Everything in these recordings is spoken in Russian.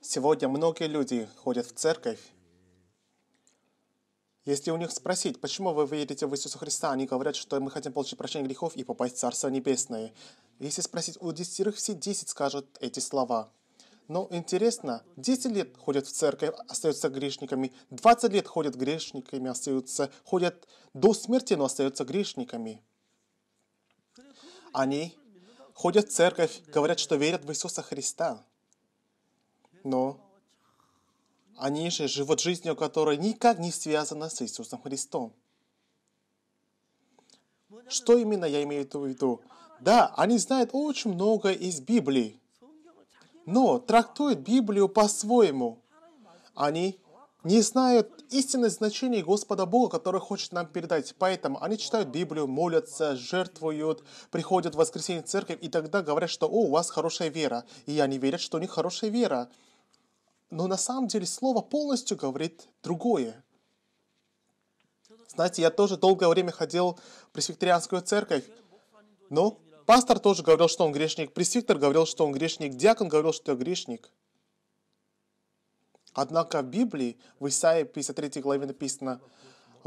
Сегодня многие люди ходят в церковь. Если у них спросить, почему вы верите в Иисуса Христа, они говорят, что мы хотим получить прощение грехов и попасть в Царство Небесное. Если спросить у десятерых, все десять скажут эти слова. Но интересно, 10 лет ходят в церковь, остаются грешниками, 20 лет ходят грешниками, остаются, ходят до смерти, но остаются грешниками. Они ходят в церковь, говорят, что верят в Иисуса Христа. Но они же живут жизнью, которая никак не связана с Иисусом Христом. Что именно я имею в виду? Да, они знают очень много из Библии, но трактуют Библию по-своему. Они не знают истинное значение Господа Бога, который хочет нам передать. Поэтому они читают Библию, молятся, жертвуют, приходят в воскресенье в церковь и тогда говорят, что «О, у вас хорошая вера». И они верят, что у них хорошая вера. Но на самом деле Слово полностью говорит другое. Знаете, я тоже долгое время ходил в пресвитерианскую церковь, но пастор тоже говорил, что он грешник, пресвитер говорил, что он грешник, диакон говорил, что я грешник. Однако в Библии, в Исаии 53 главе написано,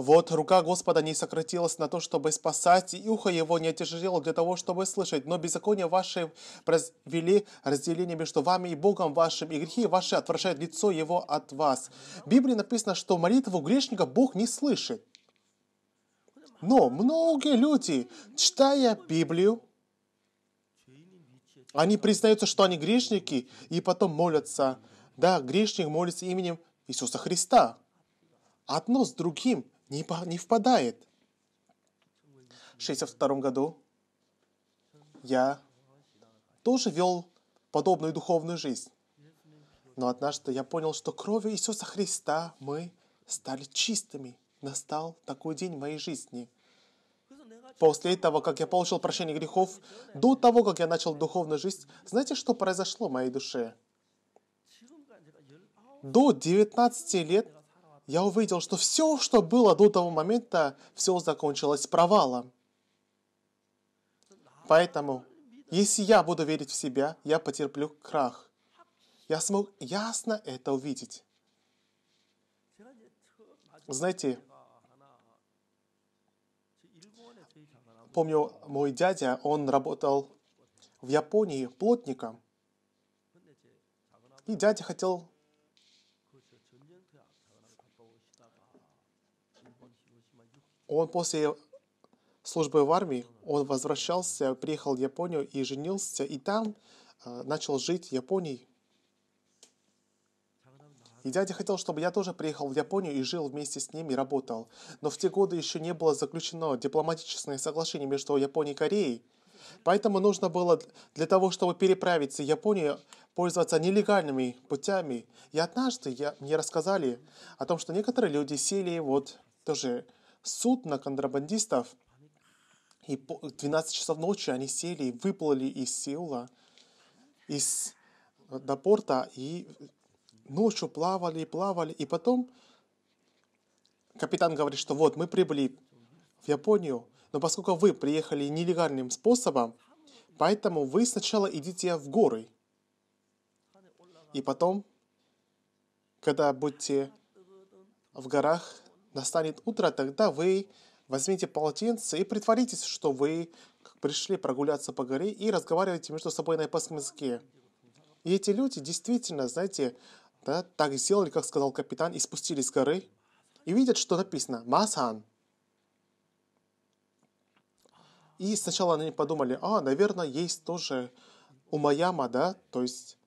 вот рука Господа не сократилась на то, чтобы спасать, и ухо его не отяжелело для того, чтобы слышать. Но беззаконие ваше произвели разделение между вами и Богом вашим, и грехи ваши отвращают лицо его от вас. В Библии написано, что молитву грешника Бог не слышит. Но многие люди, читая Библию, они признаются, что они грешники, и потом молятся. Да, грешник молится именем Иисуса Христа. Одно с другим не, не впадает. В 1962 году я тоже вел подобную духовную жизнь. Но однажды я понял, что кровью Иисуса Христа мы стали чистыми. Настал такой день в моей жизни. После того, как я получил прощение грехов, до того, как я начал духовную жизнь, знаете, что произошло в моей душе? До 19 лет я увидел, что все, что было до того момента, все закончилось провалом. Поэтому, если я буду верить в себя, я потерплю крах. Я смог ясно это увидеть. Знаете, помню, мой дядя, он работал в Японии плотником. И дядя хотел Он после службы в армии, он возвращался, приехал в Японию и женился, и там э, начал жить в Японии. И дядя хотел, чтобы я тоже приехал в Японию и жил вместе с ним и работал. Но в те годы еще не было заключено дипломатическое соглашение между Японией и Кореей. Поэтому нужно было для того, чтобы переправиться в Японию, пользоваться нелегальными путями. И однажды я, мне рассказали о том, что некоторые люди сели вот тоже суд на контрабандистов, и 12 часов ночи они сели и выплыли из Сеула, из, до порта, и ночью плавали, плавали, и потом капитан говорит, что вот мы прибыли в Японию, но поскольку вы приехали нелегальным способом, поэтому вы сначала идите в горы, и потом, когда будете в горах, настанет утро, тогда вы возьмите полотенце и притворитесь, что вы пришли прогуляться по горе и разговариваете между собой на японском языке. И эти люди действительно, знаете, да, так сделали, как сказал капитан, и спустились с горы, и видят, что написано «Масан». И сначала они подумали, а, наверное, есть тоже умаяма, да, то есть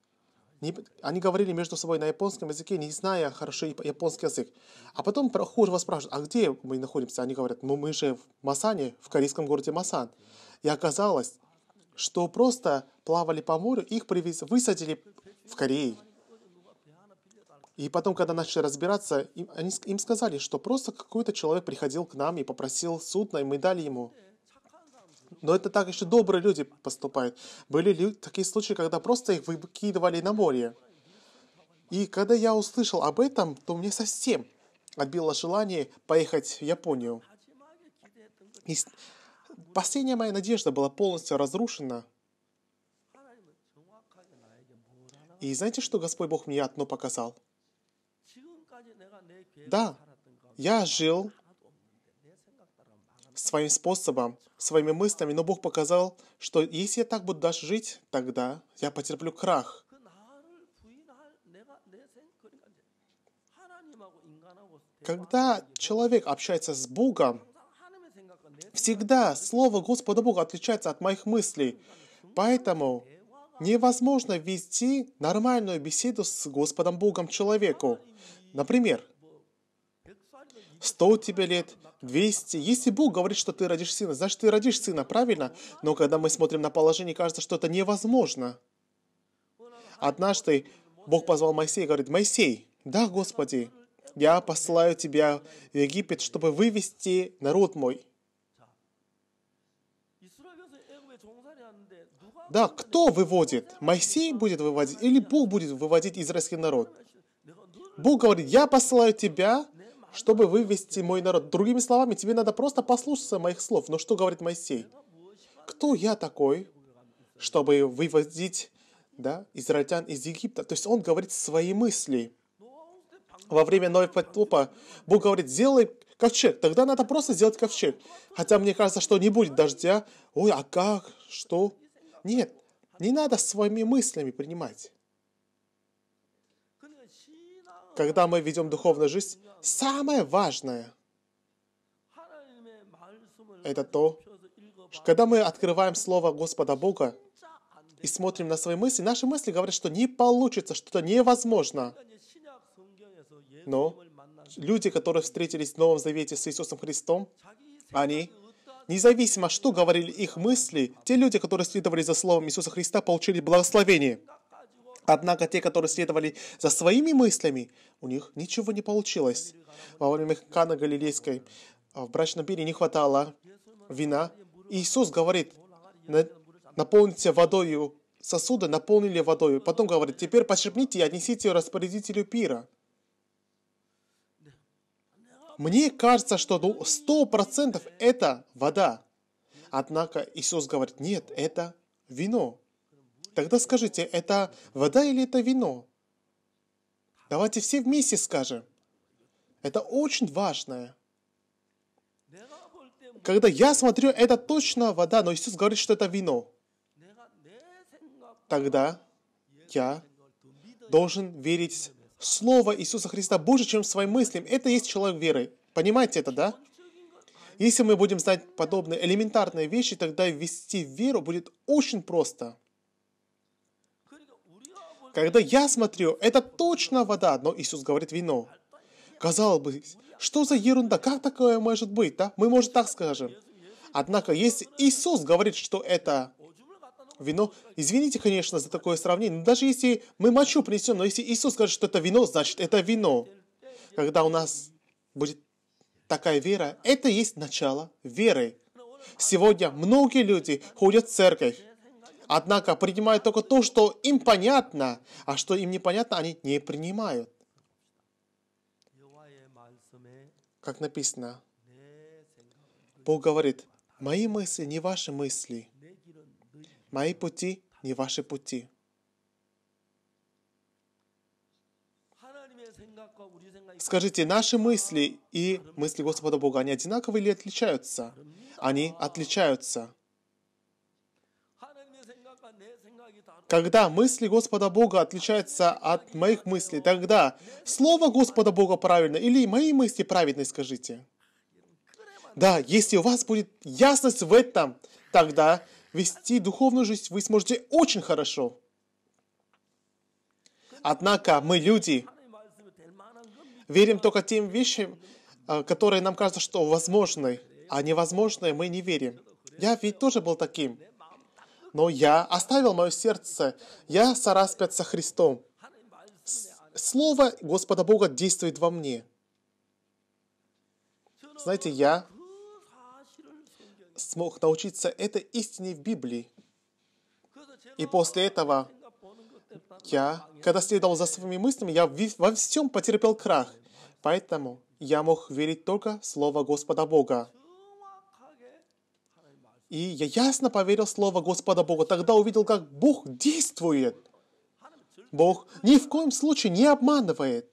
не, они говорили между собой на японском языке, не зная хорошо японский язык. А потом прохожего спрашивают, а где мы находимся? Они говорят, ну мы же в Масане, в корейском городе Масан. И оказалось, что просто плавали по морю, их привез, высадили в Корее. И потом, когда начали разбираться, им, они, им сказали, что просто какой-то человек приходил к нам и попросил судно, и мы дали ему. Но это так еще добрые люди поступают. Были люди, такие случаи, когда просто их выкидывали на море. И когда я услышал об этом, то мне совсем отбило желание поехать в Японию. И последняя моя надежда была полностью разрушена. И знаете, что Господь Бог мне одно показал? Да, я жил своим способом, своими мыслями, но Бог показал, что если я так буду дальше жить, тогда я потерплю крах. Когда человек общается с Богом, всегда Слово Господа Бога отличается от моих мыслей. Поэтому невозможно вести нормальную беседу с Господом Богом человеку. Например, 100 тебе лет, 200. Если Бог говорит, что ты родишь сына, значит, ты родишь сына, правильно? Но когда мы смотрим на положение, кажется, что это невозможно. Однажды Бог позвал Моисея и говорит, «Моисей, да, Господи, я посылаю тебя в Египет, чтобы вывести народ мой». Да, кто выводит? Моисей будет выводить или Бог будет выводить израильский народ? Бог говорит, я посылаю тебя, чтобы вывести мой народ. Другими словами, тебе надо просто послушаться моих слов. Но что говорит Моисей? Кто я такой, чтобы вывозить да, израильтян из Египта? То есть он говорит свои мысли. Во время Ноя потопа Бог говорит, сделай ковчег. Тогда надо просто сделать ковчег. Хотя мне кажется, что не будет дождя. Ой, а как? Что? Нет, не надо своими мыслями принимать когда мы ведем духовную жизнь, самое важное – это то, когда мы открываем Слово Господа Бога и смотрим на свои мысли, наши мысли говорят, что не получится, что-то невозможно. Но люди, которые встретились в Новом Завете с Иисусом Христом, они, независимо, что говорили их мысли, те люди, которые следовали за Словом Иисуса Христа, получили благословение. Однако те, которые следовали за своими мыслями, у них ничего не получилось. Во время Кана Галилейской а, в брачном пире не хватало вина. Иисус говорит, наполните водою сосуды, наполнили водою. Потом говорит, теперь почерпните и отнесите ее распорядителю пира. Мне кажется, что ну, 100% это вода. Однако Иисус говорит, нет, это вино. Тогда скажите, это вода или это вино? Давайте все вместе скажем. Это очень важное. Когда я смотрю, это точно вода, но Иисус говорит, что это вино. Тогда я должен верить в Слово Иисуса Христа больше, чем своим мыслям. Это есть человек веры. Понимаете это, да? Если мы будем знать подобные элементарные вещи, тогда ввести веру будет очень просто. Когда я смотрю, это точно вода, но Иисус говорит вино. Казалось бы, что за ерунда, как такое может быть, да? Мы, может, так скажем. Однако, если Иисус говорит, что это вино, извините, конечно, за такое сравнение, но даже если мы мочу принесем, но если Иисус скажет, что это вино, значит, это вино. Когда у нас будет такая вера, это есть начало веры. Сегодня многие люди ходят в церковь, Однако принимают только то, что им понятно, а что им непонятно, они не принимают. Как написано, Бог говорит, мои мысли не ваши мысли, мои пути не ваши пути. Скажите, наши мысли и мысли Господа Бога, они одинаковы или отличаются? Они отличаются. Когда мысли Господа Бога отличаются от моих мыслей, тогда слово Господа Бога правильно или мои мысли праведные, скажите. Да, если у вас будет ясность в этом, тогда вести духовную жизнь вы сможете очень хорошо. Однако мы люди, верим только тем вещам, э, которые нам кажется, что возможны, а невозможные мы не верим. Я ведь тоже был таким но я оставил мое сердце, я сораспятся Христом. Слово Господа Бога действует во мне. Знаете, я смог научиться этой истине в Библии. И после этого я, когда следовал за своими мыслями, я во всем потерпел крах. Поэтому я мог верить только в Слово Господа Бога. И я ясно поверил слово Господа Бога. Тогда увидел, как Бог действует. Бог ни в коем случае не обманывает.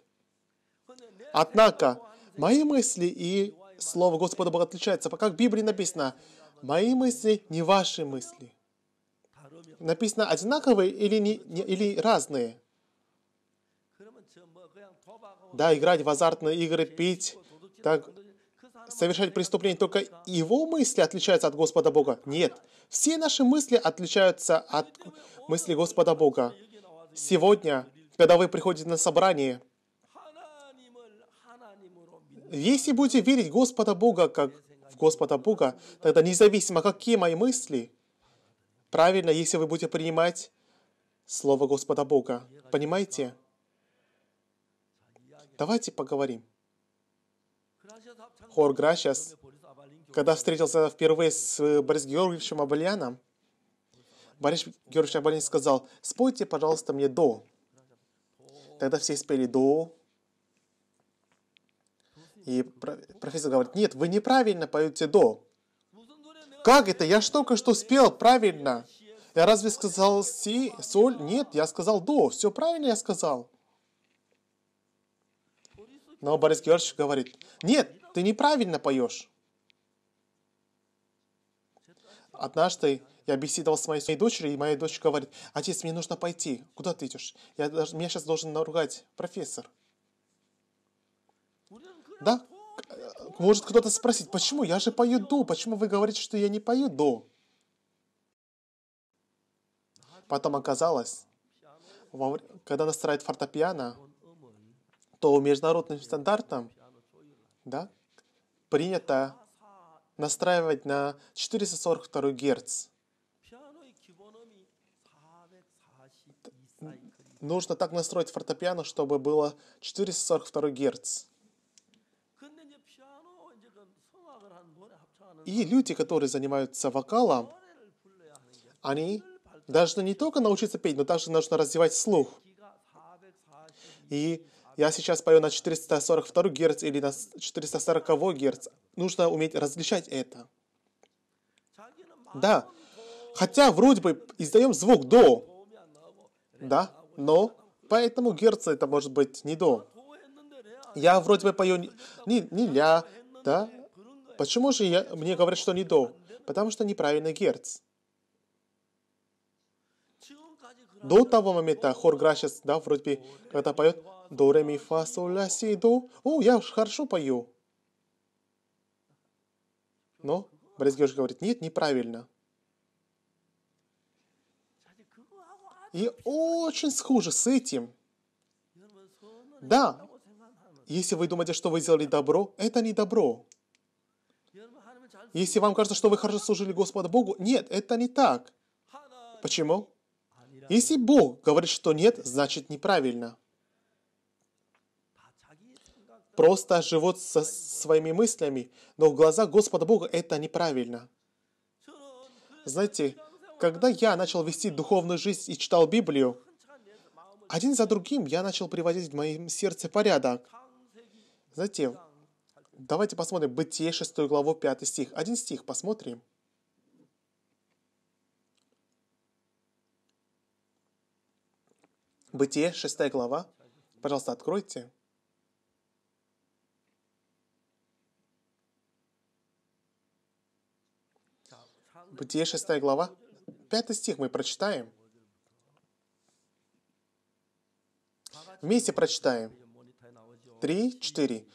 Однако, мои мысли и слово Господа Бога отличаются. Как в Библии написано, мои мысли не ваши мысли. Написано одинаковые или, не, не, или разные. Да, играть в азартные игры, пить, так, совершать преступление, только его мысли отличаются от Господа Бога? Нет. Все наши мысли отличаются от мысли Господа Бога. Сегодня, когда вы приходите на собрание, если будете верить Господа Бога как в Господа Бога, тогда независимо, какие мои мысли, правильно, если вы будете принимать Слово Господа Бога. Понимаете? Давайте поговорим. Хор сейчас, когда встретился впервые с э, Борисом Георгиевичем Абальяном, Борис Георгиевич Абальян сказал, спойте, пожалуйста, мне до. Тогда все спели до. И профессор говорит, нет, вы неправильно поете до. Как это? Я ж только что спел правильно. Я разве сказал си, соль? Нет, я сказал до. Все правильно я сказал. Но Борис Георгиевич говорит, нет, ты неправильно поешь. Однажды я беседовал с моей дочерью, и моя дочь говорит, отец, мне нужно пойти. Куда ты идешь? Я, даже, меня сейчас должен наругать профессор. Да? Может кто-то спросить, почему? Я же пою до. Почему вы говорите, что я не пою до? Потом оказалось, когда настраивает фортепиано, то международным стандартам, да, принято настраивать на 442 Гц. Нужно так настроить фортепиано, чтобы было 442 Гц. И люди, которые занимаются вокалом, они должны не только научиться петь, но также нужно развивать слух. И я сейчас пою на 442 Гц или на 440 Гц. Нужно уметь различать это. Да. Хотя вроде бы издаем звук до. Да, но поэтому герц это может быть не до. Я вроде бы пою не, не, не ля, да? Почему же я, мне говорят, что не до? Потому что неправильный герц. До того момента хор сейчас, да, вроде бы, когда поет, до, ре, ми, фа, соль, ля, си, до. О, я уж хорошо пою. Но Брезгеж говорит, нет, неправильно. И очень схоже с этим. Да, если вы думаете, что вы сделали добро, это не добро. Если вам кажется, что вы хорошо служили Господу Богу, нет, это не так. Почему? Если Бог говорит, что нет, значит неправильно просто живут со своими мыслями, но в глаза Господа Бога это неправильно. Знаете, когда я начал вести духовную жизнь и читал Библию, один за другим я начал приводить в моем сердце порядок. Знаете, давайте посмотрим Бытие 6 главу 5 стих. Один стих посмотрим. Бытие 6 глава. Пожалуйста, откройте. Бытие 6 глава, 5 стих мы прочитаем. Вместе прочитаем. 3, 4.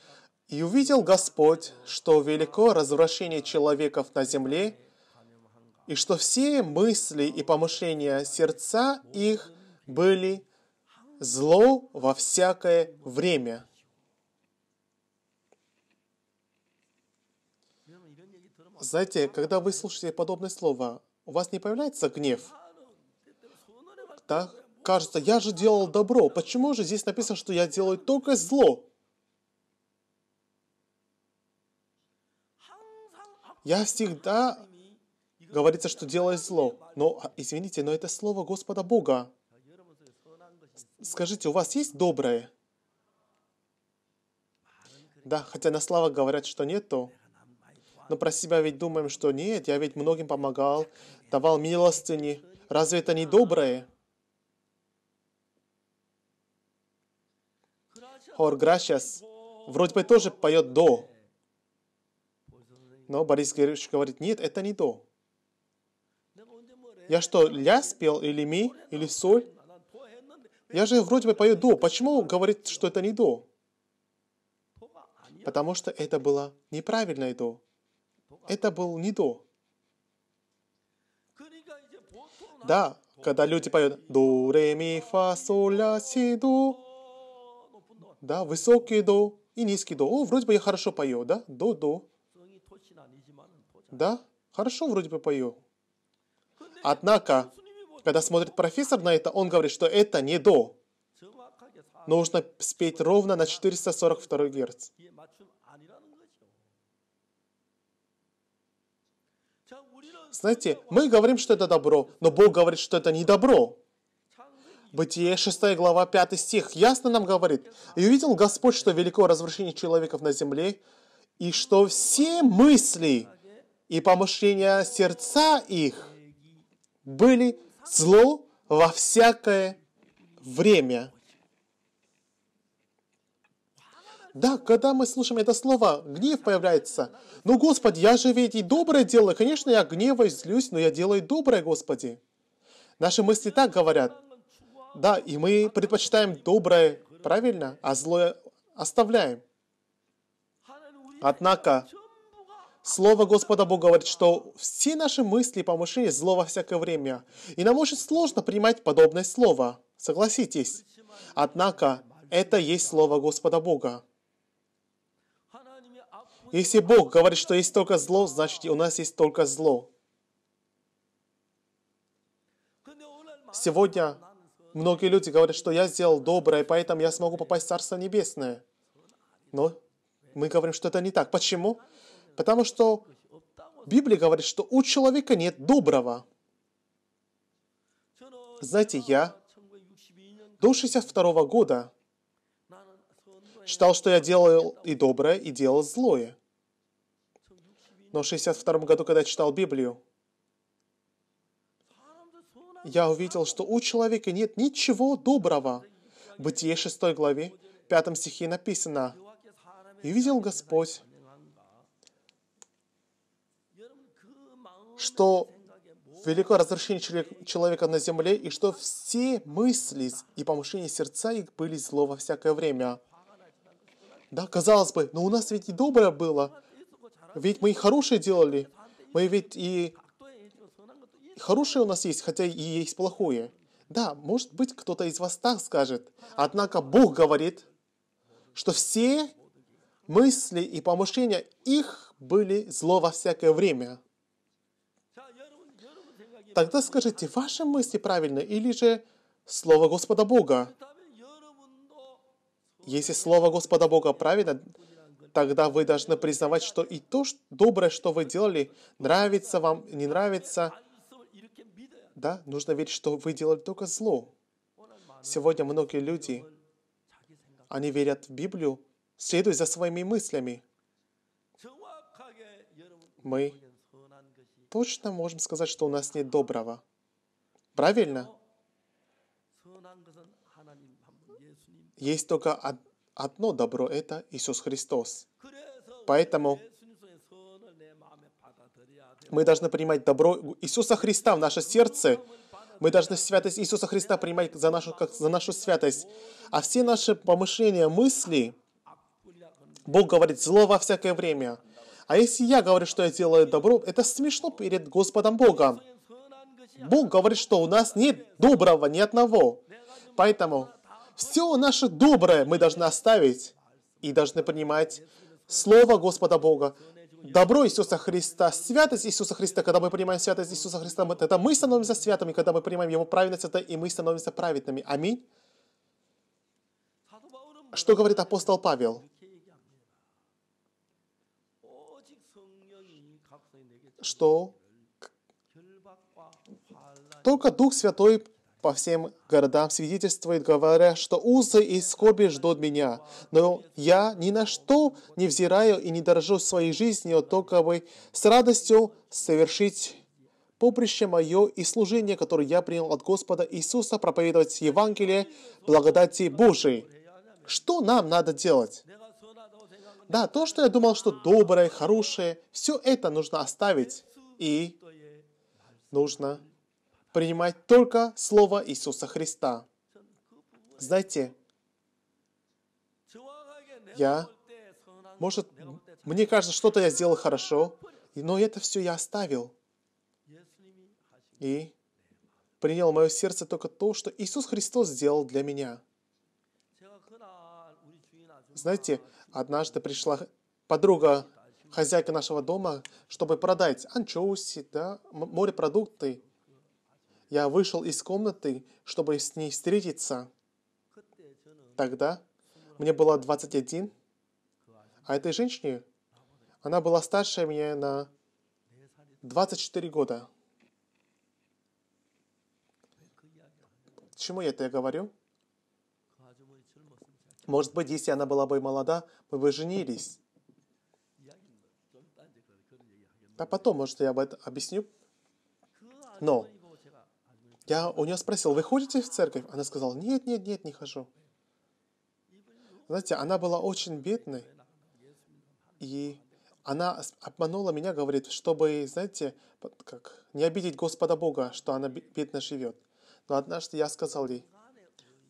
«И увидел Господь, что велико развращение человеков на земле, и что все мысли и помышления сердца их были зло во всякое время». Знаете, когда вы слушаете подобное слово, у вас не появляется гнев? Да? Кажется, я же делал добро. Почему же здесь написано, что я делаю только зло? Я всегда говорится, что делаю зло. Но, извините, но это слово Господа Бога. Скажите, у вас есть доброе? Да, хотя на слава говорят, что нету но про себя ведь думаем, что нет, я ведь многим помогал, давал милостыни. Разве это не доброе? Хор Грасиас вроде бы тоже поет «до». Но Борис Григорьевич говорит, нет, это не «до». Я что, ля спел, или ми, или соль? Я же вроде бы пою «до». Почему говорит, что это не «до»? Потому что это было неправильное «до» это был не до. Да, когда люди поют до, ре, ми, фа, соль, ля, си, до, да, высокий до и низкий до. О, вроде бы я хорошо пою, да? До, до. Да, хорошо вроде бы пою. Однако, когда смотрит профессор на это, он говорит, что это не до. Нужно спеть ровно на 442 Гц. Знаете, мы говорим, что это добро, но Бог говорит, что это не добро. Бытие 6 глава 5 стих ясно нам говорит, «И увидел Господь, что велико разрушение человеков на земле, и что все мысли и помышления сердца их были зло во всякое время». Да, когда мы слушаем это слово, гнев появляется. Но, Господи, я же ведь и доброе делаю. Конечно, я гневаюсь, злюсь, но я делаю доброе, Господи. Наши мысли так говорят. Да, и мы предпочитаем доброе, правильно, а злое оставляем. Однако, Слово Господа Бога говорит, что все наши мысли и помышления зло во всякое время. И нам очень сложно принимать подобное слово. Согласитесь. Однако, это есть Слово Господа Бога. Если Бог говорит, что есть только зло, значит и у нас есть только зло. Сегодня многие люди говорят, что я сделал доброе, поэтому я смогу попасть в Царство Небесное. Но мы говорим, что это не так. Почему? Потому что Библия говорит, что у человека нет доброго. Знаете, я до 62 года считал, что я делал и доброе, и делал злое. Но в 62 году, когда я читал Библию, я увидел, что у человека нет ничего доброго. В Бытие 6 главе, 5 стихе написано, «И видел Господь, что великое разрушение человека на земле, и что все мысли и помышления сердца их были зло во всякое время». Да, казалось бы, но у нас ведь и доброе было. Ведь мы и хорошее делали. Мы ведь и... Хорошее у нас есть, хотя и есть плохое. Да, может быть, кто-то из вас так скажет. Однако Бог говорит, что все мысли и помышления их были зло во всякое время. Тогда скажите, ваши мысли правильны или же Слово Господа Бога? Если Слово Господа Бога правильно, тогда вы должны признавать, что и то что, доброе, что вы делали, нравится вам, не нравится. Да, нужно верить, что вы делали только зло. Сегодня многие люди, они верят в Библию, следуя за своими мыслями. Мы точно можем сказать, что у нас нет доброго. Правильно? Есть только Одно добро – это Иисус Христос. Поэтому мы должны принимать добро Иисуса Христа в наше сердце. Мы должны святость Иисуса Христа принимать за нашу, как за нашу святость. А все наши помышления, мысли, Бог говорит зло во всякое время. А если я говорю, что я делаю добро, это смешно перед Господом Богом. Бог говорит, что у нас нет доброго ни одного. Поэтому все наше доброе мы должны оставить и должны понимать Слово Господа Бога, добро Иисуса Христа, святость Иисуса Христа. Когда мы понимаем святость Иисуса Христа, это мы становимся святыми. Когда мы понимаем Его праведность, это и мы становимся праведными. Аминь. Что говорит апостол Павел? Что только Дух Святой по всем городам свидетельствует, говоря, что узы и скорби ждут меня. Но я ни на что не взираю и не дорожу своей жизнью, только бы с радостью совершить поприще мое и служение, которое я принял от Господа Иисуса, проповедовать Евангелие благодати Божией. Что нам надо делать? Да, то, что я думал, что доброе, хорошее, все это нужно оставить и нужно принимать только Слово Иисуса Христа. Знаете, я, может, мне кажется, что-то я сделал хорошо, но это все я оставил. И принял в мое сердце только то, что Иисус Христос сделал для меня. Знаете, однажды пришла подруга, хозяйка нашего дома, чтобы продать анчоуси, да, морепродукты. Я вышел из комнаты, чтобы с ней встретиться. Тогда мне было 21, а этой женщине, она была старше меня на 24 года. Почему я это говорю? Может быть, если она была бы молода, мы бы женились. Да потом, может, я об этом объясню. Но я у нее спросил, вы ходите в церковь? Она сказала, нет, нет, нет, не хожу. Знаете, она была очень бедной, и она обманула меня, говорит, чтобы, знаете, как, не обидеть Господа Бога, что она бедно живет. Но однажды я сказал ей,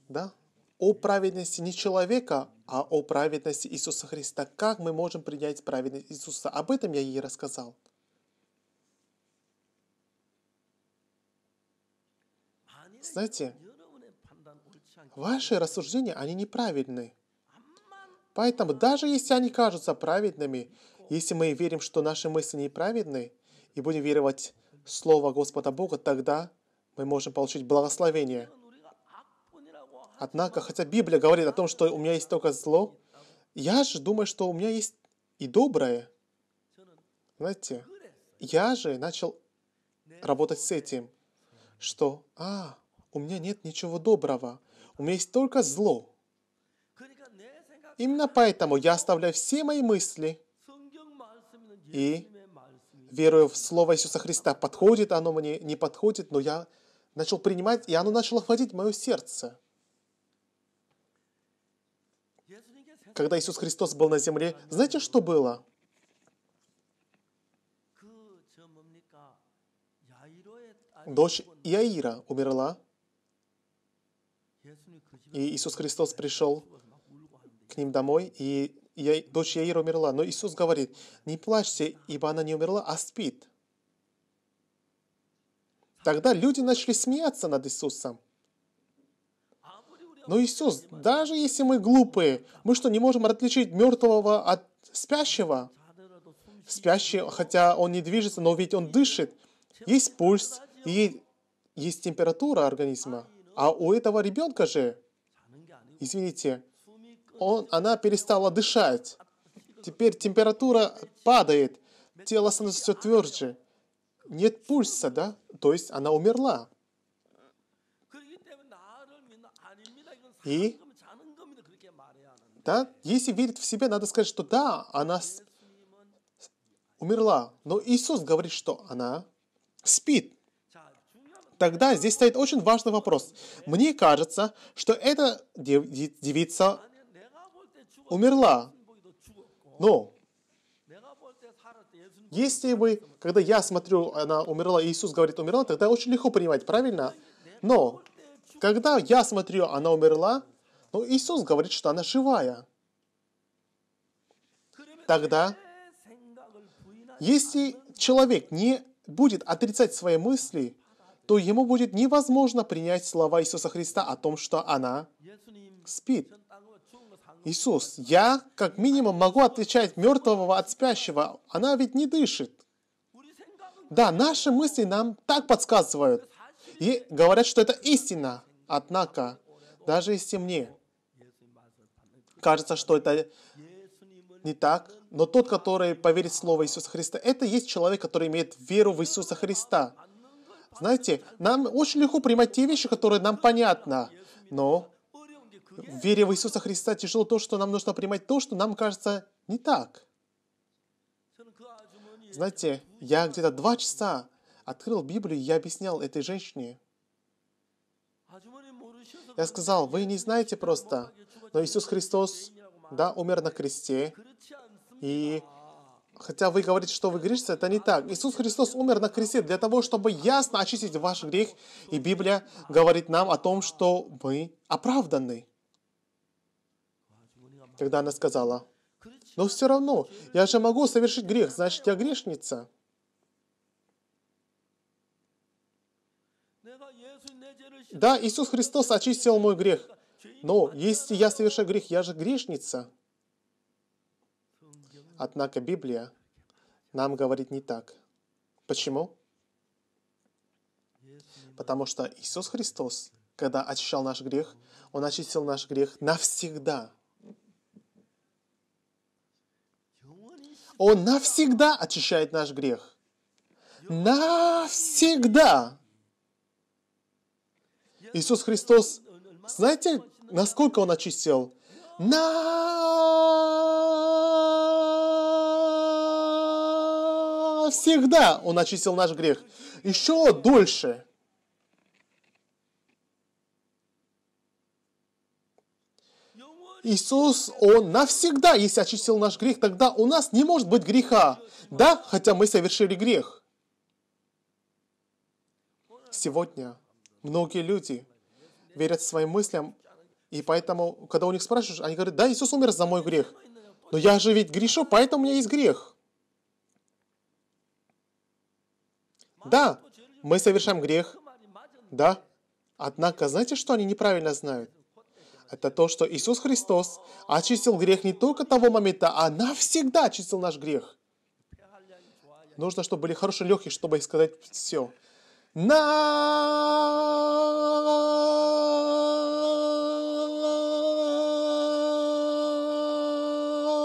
да, о праведности не человека, а о праведности Иисуса Христа. Как мы можем принять праведность Иисуса? Об этом я ей рассказал. Знаете, ваши рассуждения, они неправильны. Поэтому даже если они кажутся праведными, если мы верим, что наши мысли неправедны, и будем веровать в Слово Господа Бога, тогда мы можем получить благословение. Однако, хотя Библия говорит о том, что у меня есть только зло, я же думаю, что у меня есть и доброе. Знаете, я же начал работать с этим, что, а, у меня нет ничего доброго. У меня есть только зло. Именно поэтому я оставляю все мои мысли и верую в Слово Иисуса Христа. Подходит оно мне, не подходит, но я начал принимать, и оно начало входить в мое сердце. Когда Иисус Христос был на земле, знаете, что было? Дочь Иаира умерла и Иисус Христос пришел к ним домой, и я, дочь Яира умерла. Но Иисус говорит, не плачьте, ибо она не умерла, а спит. Тогда люди начали смеяться над Иисусом. Но Иисус, даже если мы глупые, мы что, не можем отличить мертвого от спящего? Спящий, хотя он не движется, но ведь он дышит. Есть пульс, и есть температура организма. А у этого ребенка же извините, он, она перестала дышать. Теперь температура падает, тело становится все тверже. Нет пульса, да? То есть она умерла. И да, если верит в себя, надо сказать, что да, она умерла. Но Иисус говорит, что она спит тогда здесь стоит очень важный вопрос. Мне кажется, что эта девица умерла. Но если бы, когда я смотрю, она умерла, и Иисус говорит, умерла, тогда очень легко понимать, правильно? Но когда я смотрю, она умерла, но Иисус говорит, что она живая. Тогда, если человек не будет отрицать свои мысли, то ему будет невозможно принять слова Иисуса Христа о том, что она спит. Иисус, я как минимум могу отличать мертвого от спящего. Она ведь не дышит. Да, наши мысли нам так подсказывают. И говорят, что это истина. Однако, даже если мне кажется, что это не так, но тот, который поверит в Слово Иисуса Христа, это есть человек, который имеет веру в Иисуса Христа. Знаете, нам очень легко принимать те вещи, которые нам понятны, но в вере в Иисуса Христа тяжело то, что нам нужно принимать то, что нам кажется не так. Знаете, я где-то два часа открыл Библию, и я объяснял этой женщине. Я сказал, вы не знаете просто, но Иисус Христос, да, умер на кресте, и Хотя вы говорите, что вы грешите, это не так. Иисус Христос умер на кресте для того, чтобы ясно очистить ваш грех. И Библия говорит нам о том, что вы оправданы. Когда она сказала, но все равно, я же могу совершить грех, значит, я грешница. Да, Иисус Христос очистил мой грех. Но если я совершаю грех, я же грешница. Однако Библия нам говорит не так. Почему? Потому что Иисус Христос, когда очищал наш грех, Он очистил наш грех навсегда. Он навсегда очищает наш грех. Навсегда. Иисус Христос, знаете, насколько Он очистил? На навсегда Он очистил наш грех. Еще дольше. Иисус, Он навсегда, если очистил наш грех, тогда у нас не может быть греха. Да, хотя мы совершили грех. Сегодня многие люди верят своим мыслям, и поэтому, когда у них спрашиваешь, они говорят, да, Иисус умер за мой грех. Но я же ведь грешу, поэтому у меня есть грех. Да, мы совершаем грех. Да. Однако, знаете, что они неправильно знают? Это то, что Иисус Христос очистил грех не только того момента, а навсегда очистил наш грех. Нужно, чтобы были хорошие легкие, чтобы сказать все. На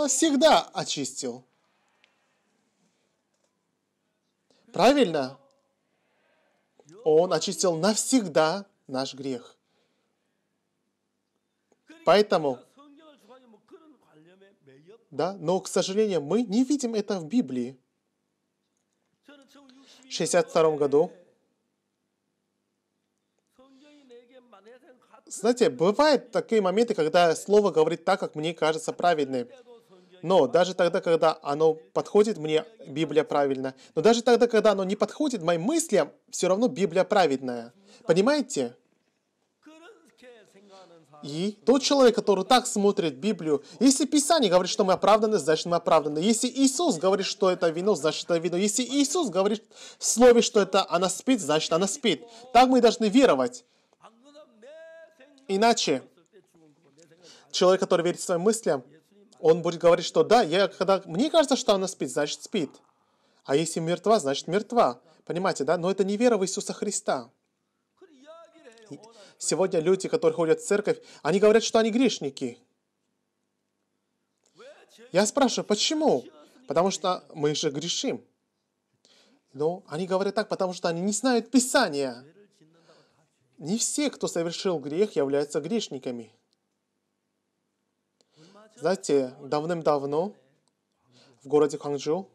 всегда очистил. Правильно? Он очистил навсегда наш грех. Поэтому, да, но, к сожалению, мы не видим это в Библии. В 62 году, знаете, бывают такие моменты, когда слово говорит так, как мне кажется правильным. Но даже тогда, когда оно подходит мне, Библия правильно, Но даже тогда, когда оно не подходит моим мыслям, все равно Библия праведная. Понимаете? И тот человек, который так смотрит Библию, если Писание говорит, что мы оправданы, значит мы оправданы. Если Иисус говорит, что это вино, значит это вино. Если Иисус говорит в слове, что это она спит, значит она спит. Так мы должны веровать. Иначе человек, который верит своим мыслям, он будет говорить, что да, я когда мне кажется, что она спит, значит спит. А если мертва, значит мертва. Понимаете, да? Но это не вера в Иисуса Христа. Сегодня люди, которые ходят в церковь, они говорят, что они грешники. Я спрашиваю, почему? Потому что мы же грешим. Но они говорят так, потому что они не знают Писания. Не все, кто совершил грех, являются грешниками. Знаете, давным-давно в городе Ханчжоу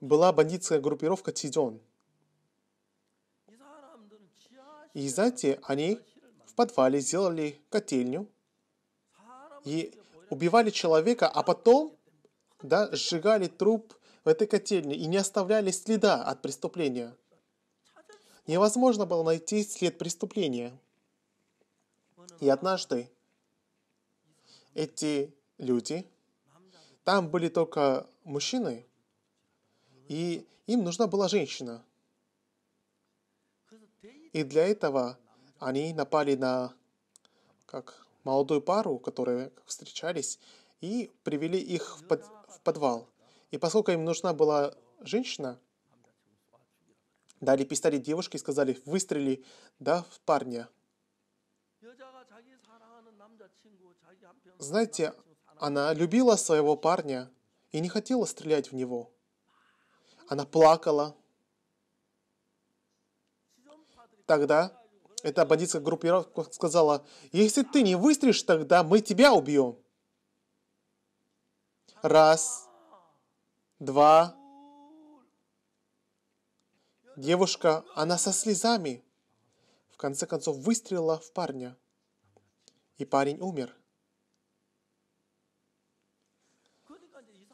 была бандитская группировка Тидон. И знаете, они в подвале сделали котельню и убивали человека, а потом да, сжигали труп в этой котельне и не оставляли следа от преступления. Невозможно было найти след преступления. И однажды эти люди, там были только мужчины, и им нужна была женщина. И для этого они напали на как молодую пару, которые встречались, и привели их в, под, в подвал. И поскольку им нужна была женщина, дали пистолет девушке и сказали, выстрели, да, в парня. Знаете, она любила своего парня и не хотела стрелять в него. Она плакала. Тогда эта бандитская группировка сказала, если ты не выстрелишь, тогда мы тебя убьем. Раз, два. Девушка, она со слезами, в конце концов выстрелила в парня и парень умер.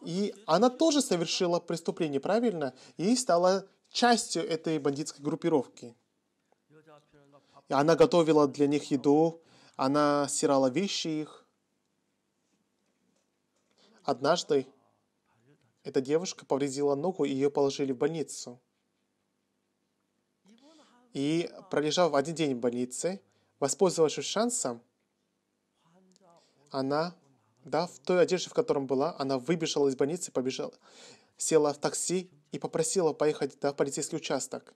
И она тоже совершила преступление, правильно? И стала частью этой бандитской группировки. И она готовила для них еду, она стирала вещи их. Однажды эта девушка повредила ногу, и ее положили в больницу. И пролежав один день в больнице, воспользовавшись шансом, она, да, в той одежде, в котором была, она выбежала из больницы, побежала, села в такси и попросила поехать да, в полицейский участок.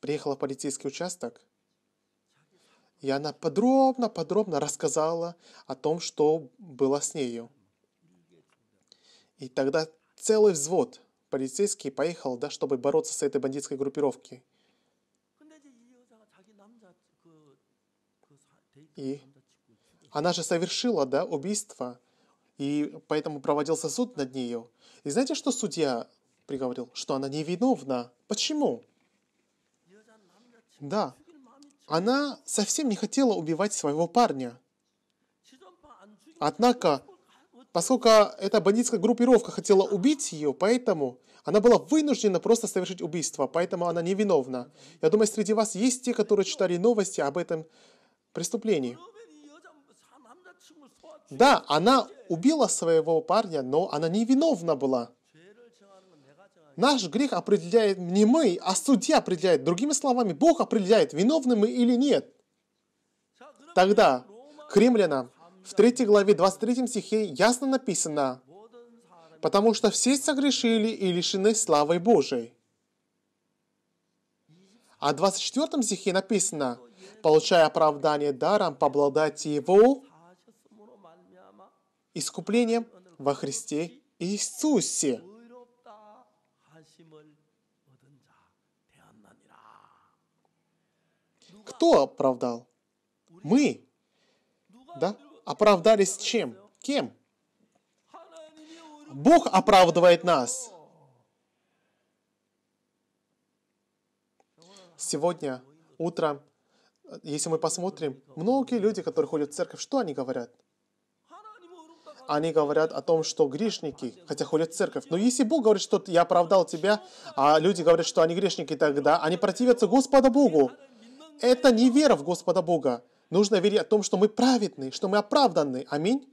Приехала в полицейский участок, и она подробно-подробно рассказала о том, что было с нею. И тогда целый взвод полицейский поехал, да, чтобы бороться с этой бандитской группировкой. 근 она же совершила, да, убийство, и поэтому проводился суд над нею. И знаете, что судья приговорил? Что она невиновна. Почему? Да, она совсем не хотела убивать своего парня. Однако, поскольку эта бандитская группировка хотела убить ее, поэтому она была вынуждена просто совершить убийство, поэтому она невиновна. Я думаю, среди вас есть те, которые читали новости об этом преступлении. Да, она убила своего парня, но она не виновна была. Наш грех определяет не мы, а судья определяет. Другими словами, Бог определяет, виновны мы или нет. Тогда к римлянам в 3 главе 23 стихе ясно написано, «Потому что все согрешили и лишены славы Божией». А в 24 стихе написано, «Получая оправдание даром по Его, искуплением во Христе Иисусе. Кто оправдал? Мы. Да? Оправдались чем? Кем? Бог оправдывает нас. Сегодня утром, если мы посмотрим, многие люди, которые ходят в церковь, что они говорят? они говорят о том, что грешники, хотя ходят в церковь. Но если Бог говорит, что я оправдал тебя, а люди говорят, что они грешники тогда, они противятся Господа Богу. Это не вера в Господа Бога. Нужно верить о том, что мы праведны, что мы оправданы. Аминь.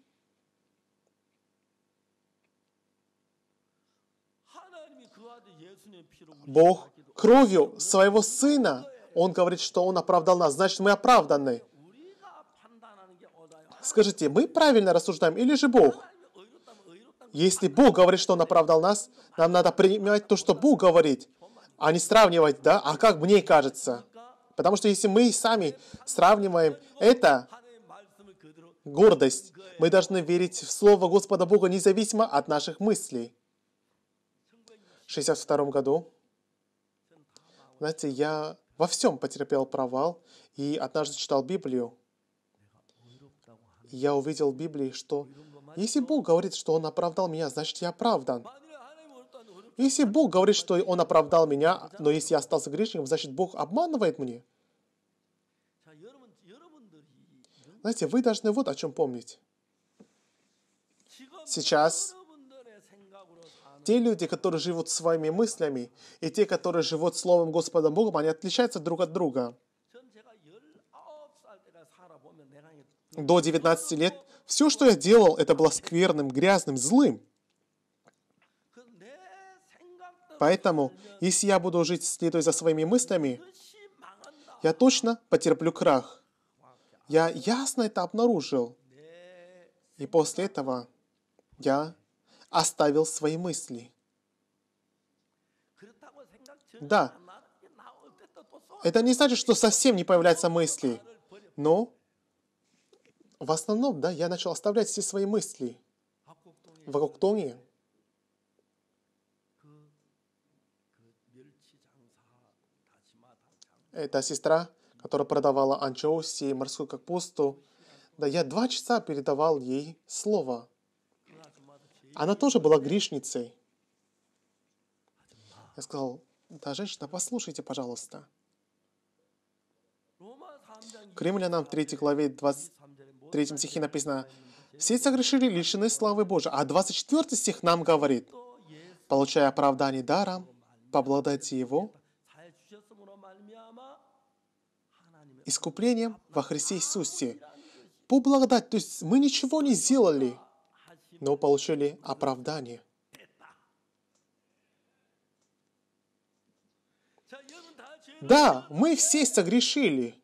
Бог кровью своего Сына, Он говорит, что Он оправдал нас, значит, мы оправданы. Скажите, мы правильно рассуждаем или же Бог? Если Бог говорит, что Он оправдал нас, нам надо принимать то, что Бог говорит, а не сравнивать, да, а как мне кажется. Потому что если мы сами сравниваем это, гордость, мы должны верить в Слово Господа Бога независимо от наших мыслей. В 62 году, знаете, я во всем потерпел провал и однажды читал Библию. Я увидел в Библии, что если Бог говорит, что Он оправдал меня, значит я оправдан. Если Бог говорит, что Он оправдал меня, но если я остался грешником, значит Бог обманывает мне. Знаете, вы должны вот о чем помнить. Сейчас те люди, которые живут своими мыслями, и те, которые живут Словом Господом Богом, они отличаются друг от друга. До 19 лет все, что я делал, это было скверным, грязным, злым. Поэтому, если я буду жить, следуя за своими мыслями, я точно потерплю крах. Я ясно это обнаружил. И после этого я оставил свои мысли. Да, это не значит, что совсем не появляются мысли, но в основном, да, я начал оставлять все свои мысли в Роктоне. Это сестра, которая продавала анчоуси и морскую капусту. Да, я два часа передавал ей слово. Она тоже была грешницей. Я сказал, да, женщина, послушайте, пожалуйста. Кремлянам в 3 главе 20, в 3 стихе написано, «Все согрешили, лишены славы Божьей». А 24 стих нам говорит, «Получая оправдание даром, поблагодайте Его, искуплением во Христе Иисусе». По благодати, то есть мы ничего не сделали, но получили оправдание. Да, мы все согрешили.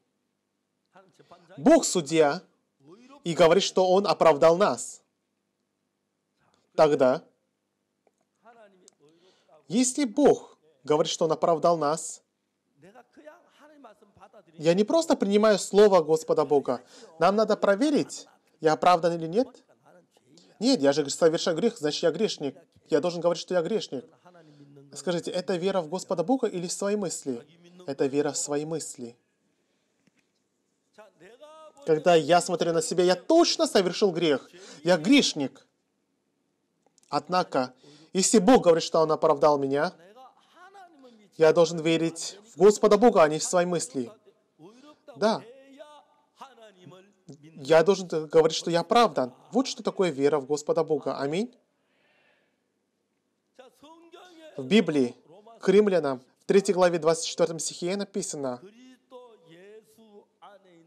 Бог судья – и говорит, что Он оправдал нас. Тогда, если Бог говорит, что Он оправдал нас, я не просто принимаю слово Господа Бога. Нам надо проверить, я оправдан или нет. Нет, я же совершаю грех, значит я грешник. Я должен говорить, что я грешник. Скажите, это вера в Господа Бога или в свои мысли? Это вера в свои мысли. Когда я смотрю на себя, я точно совершил грех. Я грешник. Однако, если Бог говорит, что Он оправдал меня, я должен верить в Господа Бога, а не в свои мысли. Да. Я должен говорить, что я оправдан. Вот что такое вера в Господа Бога. Аминь. В Библии, к римлянам, в 3 главе 24 стихе написано,